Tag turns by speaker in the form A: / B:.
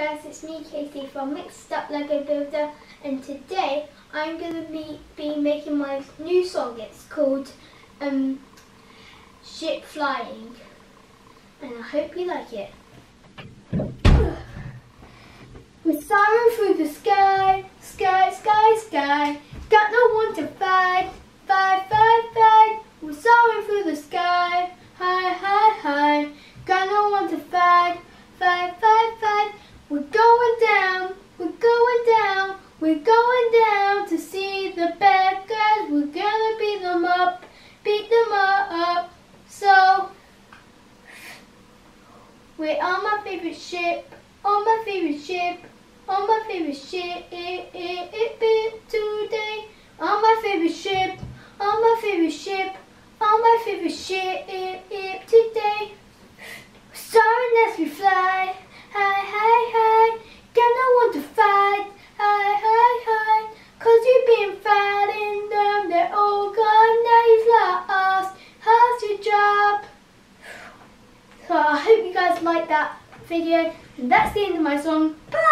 A: guys, it's me Casey from Mixed Up Lego Builder and today I'm going to be, be making my new song. It's called um, Ship Flying and I hope you like it. We're soaring through the sky, sky, sky, sky, got no one to fight, fight, fight, fight. We're soaring through the sky, high, high, got no one to fight, fight, fight, fight. We're going down, we're going down, we're going down to see the bad guys. We're gonna beat them up, beat them up. So, we're on my favorite ship, on my favorite ship, on my favorite ship eh, eh, eh, today. On my favorite ship, on my favorite ship, on my favorite ship today. Like that video. And that's the end of my song. Bye!